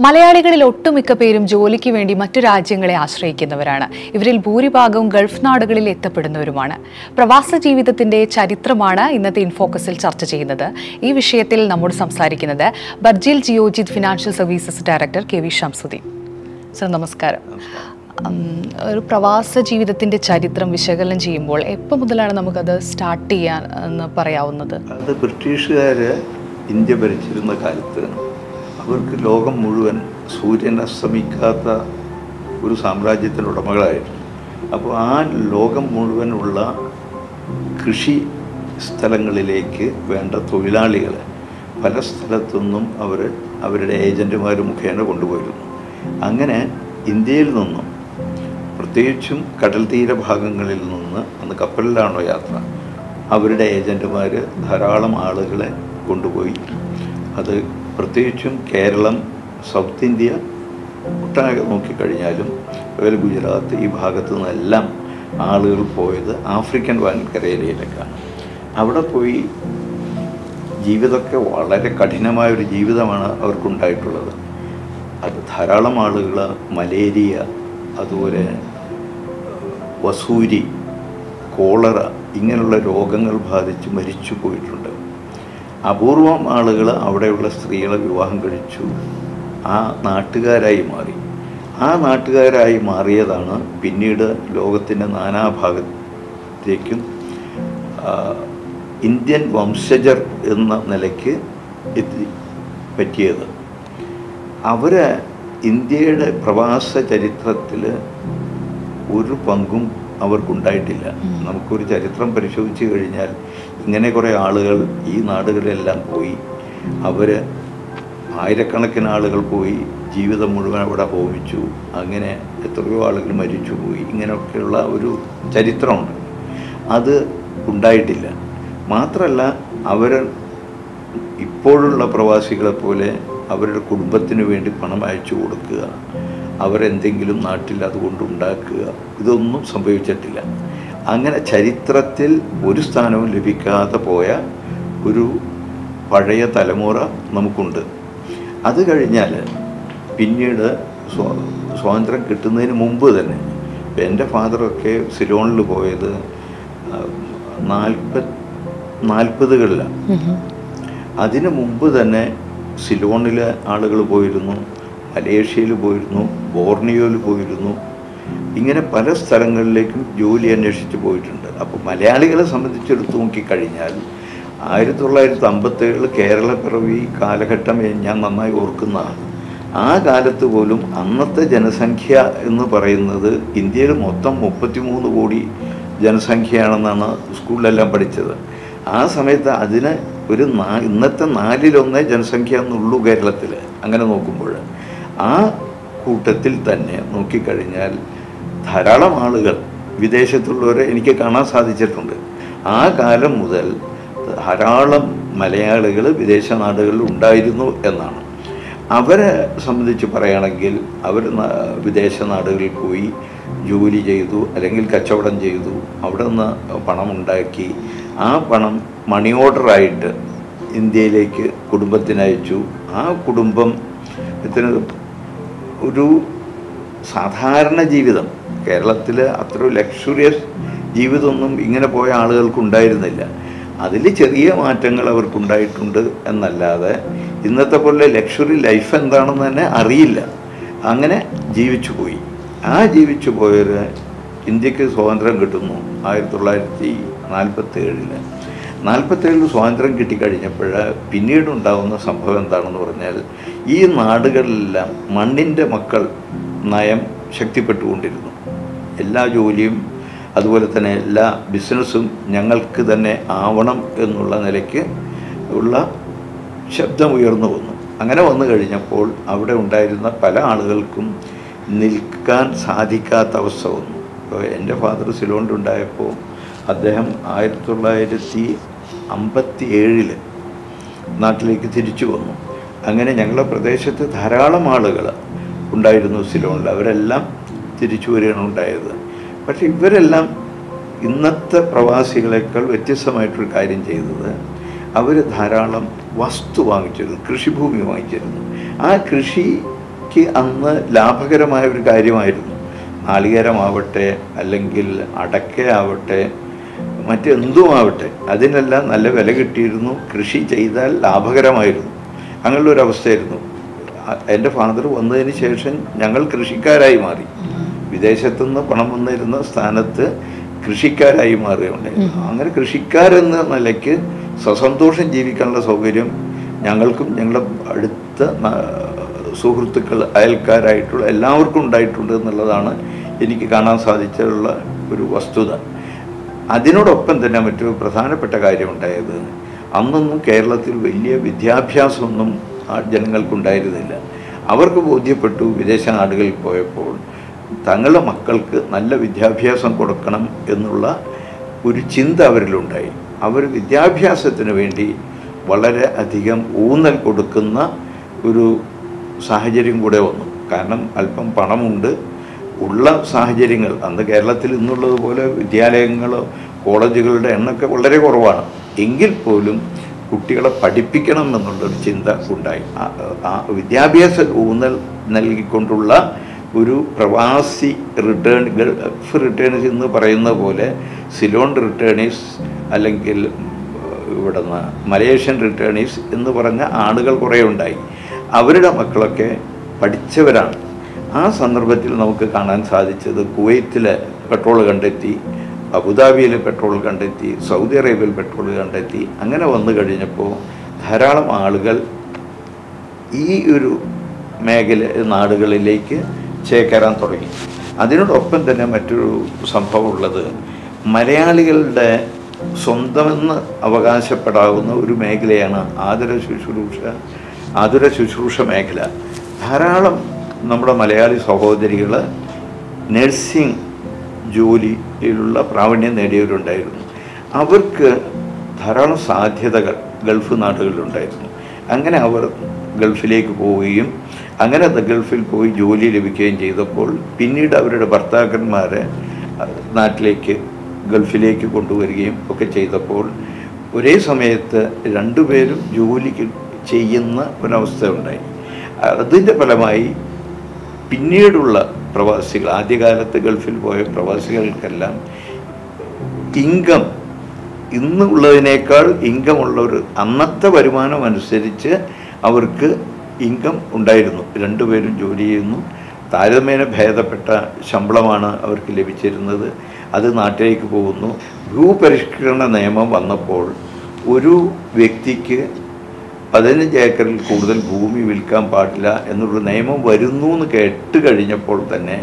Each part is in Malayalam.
മലയാളികളിൽ ഒട്ടുമിക്ക പേരും ജോലിക്ക് വേണ്ടി മറ്റു രാജ്യങ്ങളെ ആശ്രയിക്കുന്നവരാണ്. ഇവരിൽ ഭൂരിഭാഗവും ഗൾഫ് നാടുകളിൽ എത്തപ്പെടുന്നവരുമാണ്. പ്രവാസ ജീവിതത്തിന്റെ ചരിത്രമാണ് ഇന്നത്തെ ഇൻഫോക്കസിൽ ചർച്ച ചെയ്യുന്നത്. ഈ വിഷയത്തിൽ നമ്മോട് സംസാരിക്കുന്നത് Burjeel Geojit financial services director K V Shamsuddin. Sir നമസ്കാരം. ഒരു പ്രവാസ ജീവിതത്തിന്റെ ചരിത്രം വിശകലനം ചെയ്യുമ്പോൾ എപ്പോൾ മുതലാണ് നമുക്കത് സ്റ്റാർട്ട് ചെയ്യാൻ എന്ന് പറയാവുന്നത്? അത് ബ്രിട്ടീഷുകാർ ഇന്ത്യ ഭരിച്ചിരുന്ന കാലത്ത് അവർക്ക് ലോകം മുഴുവൻ സൂര്യൻ അസ്തമിക്കാത്ത ഒരു സാമ്രാജ്യത്തിന്റെ ഉടമകളായിരുന്നു. അപ്പോൾ ആ ലോകം മുഴുവനുള്ള കൃഷി സ്ഥലങ്ങളിലേക്ക് വേണ്ട തൊഴിലാളികൾ പല സ്ഥലത്തുനിന്നും അവർ അവരുടെ ഏജന്റുമാർ മുഖേന കൊണ്ടുപോയിരുന്നു. അങ്ങനെ ഇന്ത്യയിൽ നിന്നും പ്രത്യേകിച്ചും കടൽ തീര ഭാഗങ്ങളിൽ നിന്ന് അന്ന് കപ്പലിലാണോ യാത്ര അവരുടെ ഏജന്റുമാർ ധാരാളം ആളുകളെ കൊണ്ടുപോയി. അത് പ്രത്യേകിച്ചും കേരളം സൗത്ത് ഇന്ത്യ ഒട്ടാകെ നോക്കിക്കഴിഞ്ഞാലും അതുപോലെ ഗുജറാത്ത് ഈ ഭാഗത്തു നിന്നെല്ലാം ആളുകൾ പോയത് ആഫ്രിക്കൻ വൻകരയിലേക്കാണ്. അവിടെ പോയി ജീവിതമൊക്കെ വളരെ കഠിനമായൊരു ജീവിതമാണ് അവർക്കുണ്ടായിട്ടുള്ളത്. അത് ധാരാളം ആളുകൾ മലേറിയ അതുപോലെ വസൂരി കോളറ ഇങ്ങനെയുള്ള രോഗങ്ങൾ ബാധിച്ച് മരിച്ചു പോയിട്ടുണ്ട് അപൂർവം ആളുകൾ അവിടെയുള്ള സ്ത്രീകളെ വിവാഹം കഴിച്ചു. ആ നാട്ടുകാരായി മാറി. ആ നാട്ടുകാരായി മാറിയതാണ് പിന്നീട് ലോകത്തിന്റെ നാനാഭാഗത്തേക്കും ഇന്ത്യൻ വംശജർ എന്ന നിലയ്ക്ക് എത്തി പറ്റിയത്. അവർ ഇന്ത്യയുടെ പ്രവാസ ചരിത്രത്തിൽ ഒരു പങ്കും അവർക്കുണ്ടായിട്ടില്ല. നമുക്കൊരു ചരിത്രം പരിശോധിച്ച് കഴിഞ്ഞാൽ ഇങ്ങനെ കുറേ ആളുകൾ ഈ നാടുകളിലെല്ലാം പോയി. അവർ ആയിരക്കണക്കിന് ആളുകൾ പോയി ജീവിതം മുഴുവൻ അവിടെ ഹോമിച്ചു. അങ്ങനെ എത്രയോ ആളുകൾ മരിച്ചു പോയി. ഇങ്ങനെയൊക്കെയുള്ള ഒരു ചരിത്രമുണ്ട്. അത് ഉണ്ടായിട്ടില്ല. മാത്രമല്ല അവർ ഇപ്പോഴുള്ള പ്രവാസികളെ പോലെ അവരുടെ കുടുംബത്തിന് വേണ്ടി പണം അയച്ചു കൊടുക്കുക അവരെന്തെങ്കിലും നാട്ടിൽ അതുകൊണ്ട് ഉണ്ടാക്കുക ഇതൊന്നും സംഭവിച്ചിട്ടില്ല. അങ്ങനെ ചരിത്രത്തിൽ ഒരു സ്ഥാനവും ലഭിക്കാതെ പോയ ഒരു പഴയ തലമുറ നമുക്കുണ്ട്. അത് കഴിഞ്ഞാൽ പിന്നീട് സ്വാ സ്വാതന്ത്ര്യം കിട്ടുന്നതിന് മുമ്പ് തന്നെ ഇപ്പം എന്റെ ഫാദറൊക്കെ സിലോണിൽ പോയത് നാൽപ്പത് നാൽപ്പതുകളിലാണ്. അതിന് മുമ്പ് തന്നെ സിലോണിലെ ആളുകൾ പോയിരുന്നു മലേഷ്യയിൽ പോയിരുന്നു ബോർണിയോയിൽ പോയിരുന്നു ഇങ്ങനെ പല സ്ഥലങ്ങളിലേക്കും ജോലി അന്വേഷിച്ച് പോയിട്ടുണ്ട്. അപ്പോൾ മലയാളികളെ സംബന്ധിച്ചെടുത്ത് നോക്കിക്കഴിഞ്ഞാൽ ആയിരത്തി തൊള്ളായിരത്തി അമ്പത്തേഴിൽ കേരളപ്പിറവി കാലഘട്ടം ഞാൻ നന്നായി ഓർക്കുന്നതാണ്. ആ കാലത്ത് പോലും അന്നത്തെ ജനസംഖ്യ എന്ന് പറയുന്നത് ഇന്ത്യയിൽ മൊത്തം മുപ്പത്തിമൂന്ന് കോടി ജനസംഖ്യയാണെന്നാണ് സ്കൂളിലെല്ലാം പഠിച്ചത്. ആ സമയത്ത് അതിന് ഒരു നാ ഇന്നത്തെ നാലിലൊന്നേ ജനസംഖ്യ എന്നുള്ളൂ കേരളത്തിൽ അങ്ങനെ നോക്കുമ്പോൾ ആ കൂട്ടത്തിൽ തന്നെ നോക്കിക്കഴിഞ്ഞാൽ ധാരാളം ആളുകൾ വിദേശത്തുള്ളവരെ എനിക്ക് കാണാൻ സാധിച്ചിട്ടുണ്ട്. ആ കാലം മുതൽ ധാരാളം മലയാളികൾ വിദേശ നാടുകളിൽ ഉണ്ടായിരുന്നു എന്നാണ്. അവരെ സംബന്ധിച്ച് പറയുകയാണെങ്കിൽ അവർ വിദേശ നാടുകളിൽ പോയി ജോലി ചെയ്തു അല്ലെങ്കിൽ കച്ചവടം ചെയ്തു അവിടെ നിന്ന് പണം ഉണ്ടാക്കി. ആ പണം മണി ഓർഡറായിട്ട് ഇന്ത്യയിലേക്ക് കുടുംബത്തിനയച്ചു ആ കുടുംബം ത്തിന് ഒരു സാധാരണ ജീവിതം. കേരളത്തിൽ അത്ര ലക്ഷറിയസ് ജീവിതമൊന്നും ഇങ്ങനെ പോയ ആളുകൾക്ക് ഉണ്ടായിരുന്നില്ല അതിൽ ചെറിയ മാറ്റങ്ങൾ അവർക്കുണ്ടായിട്ടുണ്ട് എന്നല്ലാതെ ഇന്നത്തെ പോലെ ലക്ഷറി ലൈഫ് എന്താണെന്ന് തന്നെ അറിയില്ല. അങ്ങനെ ജീവിച്ചു പോയി. ആ ജീവിച്ചു പോയവർ ഇന്ത്യയ്ക്ക് സ്വാതന്ത്ര്യം കിട്ടുന്നു ആയിരത്തി തൊള്ളായിരത്തി നാൽപ്പത്തി ഏഴിൽ നാൽപ്പത്തേഴിൽ സ്വാതന്ത്ര്യം കിട്ടിക്കഴിഞ്ഞപ്പോൾ പിന്നീടുണ്ടാകുന്ന സംഭവം എന്താണെന്ന് പറഞ്ഞാൽ ഈ നാടുകളിലെല്ലാം മണ്ണിന്റെ മക്കൾ നയം ശക്തിപ്പെട്ടുകൊണ്ടിരുന്നു. എല്ലാ ജോലിയും അതുപോലെ തന്നെ എല്ലാ ബിസിനസ്സും ഞങ്ങൾക്ക് തന്നെ ആവണം എന്നുള്ള നിലയ്ക്ക് ഉള്ള ശബ്ദം ഉയർന്നു വന്നു. അങ്ങനെ വന്നു കഴിഞ്ഞപ്പോൾ അവിടെ ഉണ്ടായിരുന്ന പല ആളുകൾക്കും നിൽക്കാൻ സാധിക്കാത്ത അവസ്ഥ വന്നു. ഇപ്പോൾ എന്റെ ഫാദർ സിലോണ്ടുണ്ടായപ്പോൾ അദ്ദേഹം ആയിരത്തി തൊള്ളായിരത്തി അമ്പത്തി ഏഴിൽ നാട്ടിലേക്ക് തിരിച്ചു വന്നു. അങ്ങനെ ഞങ്ങളുടെ പ്രദേശത്ത് ധാരാളം ആളുകൾ ഉണ്ടായിരുന്നു സിലോണിൽ. അവരെല്ലാം തിരിച്ചു വരികയാണ് ഉണ്ടായത്. പക്ഷെ ഇവരെല്ലാം ഇന്നത്തെ പ്രവാസികളെക്കാൾ വ്യത്യസ്തമായിട്ടൊരു കാര്യം ചെയ്തത് അവർ ധാരാളം വസ്തു വാങ്ങിച്ചിരുന്നു കൃഷിഭൂമി വാങ്ങിച്ചിരുന്നു. ആ കൃഷിക്ക് അന്ന് ലാഭകരമായ ഒരു കാര്യമായിരുന്നു. നാളികേരമാവട്ടെ അല്ലെങ്കിൽ അടക്കയാവട്ടെ മറ്റെന്തും ആവട്ടെ അതിനെല്ലാം നല്ല വില കിട്ടിയിരുന്നു. കൃഷി ചെയ്താൽ ലാഭകരമായിരുന്നു. അങ്ങനെയുള്ളൊരവസ്ഥയായിരുന്നു. എന്റെ ഫാദർ വന്നതിന് ശേഷം ഞങ്ങൾ കൃഷിക്കാരായി മാറി. വിദേശത്തുനിന്ന് പണം വന്നിരുന്ന സ്ഥാനത്ത് കൃഷിക്കാരായി മാറുകയുണ്ട് അങ്ങനെ കൃഷിക്കാരെന്ന നിലയ്ക്ക് സസന്തോഷം ജീവിക്കാനുള്ള സൗകര്യം ഞങ്ങൾക്കും ഞങ്ങളുടെ അടുത്ത സുഹൃത്തുക്കൾ അയൽക്കാരായിട്ടുള്ള എല്ലാവർക്കും ഉണ്ടായിട്ടുണ്ട് എന്നുള്ളതാണ് എനിക്ക് കാണാൻ സാധിച്ചിട്ടുള്ള ഒരു വസ്തുത. അതിനോടൊപ്പം തന്നെ മറ്റൊരു പ്രധാനപ്പെട്ട കാര്യമുണ്ടായത് അന്നൊന്നും കേരളത്തിൽ വലിയ വിദ്യാഭ്യാസമൊന്നും ജനങ്ങൾക്കുണ്ടായിരുന്നില്ല. അവർക്ക് ബോധ്യപ്പെട്ടു വിദേശ നാടുകളിൽ പോയപ്പോൾ തങ്ങളുടെ മക്കൾക്ക് നല്ല വിദ്യാഭ്യാസം കൊടുക്കണം എന്നുള്ള ഒരു ചിന്ത അവരിലുണ്ടായി. അവർ വിദ്യാഭ്യാസത്തിന് വേണ്ടി വളരെ അധികം ഊന്നൽ കൊടുക്കുന്ന ഒരു സാഹചര്യം കൂടെ വന്നു. കാരണം അല്പം പണമുണ്ട്. ഉള്ള സാഹചര്യങ്ങൾ അന്ന് കേരളത്തിൽ ഇന്നുള്ളതുപോലെ വിദ്യാലയങ്ങളോ കോളേജുകളുടെ എണ്ണമൊക്കെ വളരെ കുറവാണ്. എങ്കിൽ പോലും കുട്ടികളെ പഠിപ്പിക്കണം എന്നുള്ളൊരു ചിന്ത ഉണ്ടായി. ആ- വിദ്യാഭ്യാസ ഊന്നൽ നൽകിക്കൊണ്ടുള്ള ഒരു പ്രവാസി റിട്ടേൺ ഗൾഫ് റിട്ടേൺസ് എന്ന് പറയുന്ന പോലെ സിലോൺ റിട്ടേണീസ് അല്ലെങ്കിൽ ഇവിടുന്ന് മലേഷ്യൻ റിട്ടേണീസ് എന്ന് പറഞ്ഞ ആളുകൾ കുറേ ഉണ്ടായി. അവരുടെ മക്കളൊക്കെ പഠിച്ചവരാണ്. ആ സന്ദർഭത്തിൽ നമുക്ക് കാണാൻ സാധിച്ചത് കുവൈത്തിൽ പെട്രോൾ കണ്ടെത്തി. അബുദാബിയിൽ പെട്രോൾ കണ്ടെത്തി സൗദി അറേബ്യയിൽ പെട്രോൾ കണ്ടെത്തി അങ്ങനെ വന്നു കഴിഞ്ഞപ്പോൾ ധാരാളം ആളുകൾ ഈ ഒരു മേഖല നാടുകളിലേക്ക് ചേക്കേറാൻ തുടങ്ങി. അതിനോടൊപ്പം തന്നെ മറ്റൊരു സംഭവം ഉള്ളത് മലയാളികളുടെ സ്വന്തമെന്ന് അവകാശപ്പെടാവുന്ന ഒരു മേഖലയാണ് ആതുര ശുശ്രൂഷ ആതുര ശുശ്രൂഷ മേഖല. ധാരാളം നമ്മുടെ മലയാളി സഹോദരികൾ നഴ്സിംഗ് ജോലിയിലുള്ള പ്രാവീണ്യം നേടിയവരുണ്ടായിരുന്നു. അവർക്ക് ധാരാളം സാധ്യതകൾ ഗൾഫ് നാടുകളിലുണ്ടായിരുന്നു. അങ്ങനെ അവർ ഗൾഫിലേക്ക് പോവുകയും അങ്ങനെ ഗൾഫിൽ പോയി ജോലി ലഭിക്കുകയും ചെയ്തപ്പോൾ പിന്നീട് അവരുടെ ഭർത്താക്കന്മാരെ നാട്ടിലേക്ക് ഗൾഫിലേക്ക് കൊണ്ടുവരികയും ഒക്കെ ചെയ്തപ്പോൾ ഒരേ സമയത്ത് രണ്ടുപേരും ജോലി ചെയ്യുന്ന ഒരവസ്ഥ ഉണ്ടായി അതിന്റെ ഫലമായി പിന്നീടുള്ള പ്രവാസികൾ ആദ്യകാലത്ത് ഗൾഫിൽ പോയ പ്രവാസികൾക്കെല്ലാം ഇൻകം ഇന്നുള്ളതിനേക്കാൾ ഇൻകം ഉള്ള ഒരു അന്നത്തെ വരുമാനം അനുസരിച്ച് അവർക്ക് ഇൻകം ഉണ്ടായിരുന്നു. രണ്ടുപേരും ജോലി ചെയ്യുന്നു. താരതമ്യേന ഭേദപ്പെട്ട ശമ്പളമാണ് അവർക്ക് ലഭിച്ചിരുന്നത്. അത് നാട്ടിലേക്ക് പോകുന്നു. ഭൂപരിഷ്കരണ നിയമം വന്നപ്പോൾ ഒരു വ്യക്തിക്ക് പതിനഞ്ച് ഏക്കറിൽ കൂടുതൽ ഭൂമി വിൽക്കാൻ പാടില്ല എന്നൊരു നിയമം വരുന്നു എന്ന് കേട്ട് കഴിഞ്ഞപ്പോൾ തന്നെ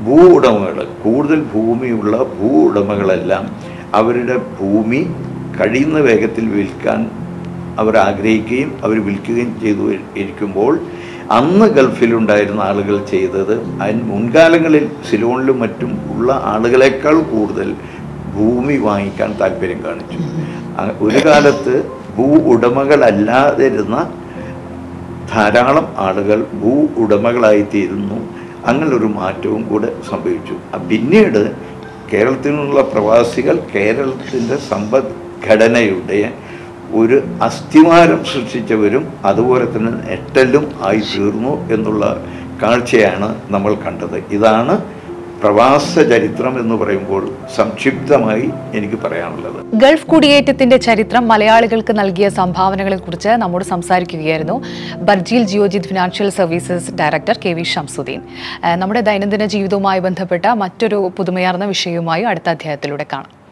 ഭൂ ഉടമകൾ കൂടുതൽ ഭൂമിയുള്ള ഭൂ ഉടമകളെല്ലാം അവരുടെ ഭൂമി കഴിയുന്ന വേഗത്തിൽ വിൽക്കാൻ അവർ ആഗ്രഹിക്കുകയും അവർ വിൽക്കുകയും ചെയ്തു ഇരിക്കുമ്പോൾ അന്ന് ഗൾഫിലുണ്ടായിരുന്ന ആളുകൾ ചെയ്തത് അതിന് മുൻകാലങ്ങളിൽ സിലോണിലും മറ്റും ഉള്ള ആളുകളെക്കാൾ കൂടുതൽ ഭൂമി വാങ്ങിക്കാൻ താല്പര്യം കാണിച്ചു. ഒരു കാലത്ത് ഭൂ ഉടമകളല്ലാതിരുന്ന ധാരാളം ആളുകൾ ഭൂ ഉടമകളായിത്തീരുന്നു. അങ്ങനൊരു മാറ്റവും കൂടെ സംഭവിച്ചു. പിന്നീട് കേരളത്തിൽ നിന്നുള്ള പ്രവാസികൾ കേരളത്തിന്റെ സമ്പദ്ഘടനയുടെ ഒരു അസ്ഥിവാരം സൃഷ്ടിച്ചവരും അതുപോലെ തന്നെ നെട്ടലും ആയി തീർന്നു എന്നുള്ള കാഴ്ചയാണ് നമ്മൾ കണ്ടത്. ഇതാണ് പ്രവാസ ചരിത്രം എന്ന് പറയുമ്പോൾ സംക്ഷിപ്തമായി എനിക്ക് പറയാനുള്ളത്. ഗൾഫ് കുടിയേറ്റത്തിന്റെ ചരിത്രം മലയാളികൾക്ക് നൽകിയ സംഭാവനകളെ കുറിച്ച് നമ്മോട് സംസാരിക്കുകയായിരുന്നു Burjeel Geojit financial services director K V Shamsuddin നമ്മുടെ ദൈനംദിന ജീവിതവുമായി ബന്ധപ്പെട്ട മറ്റൊരു പുതുമയാർന്ന വിഷയവുമായി അടുത്ത അധ്യായത്തിലൂടെ കാണാം.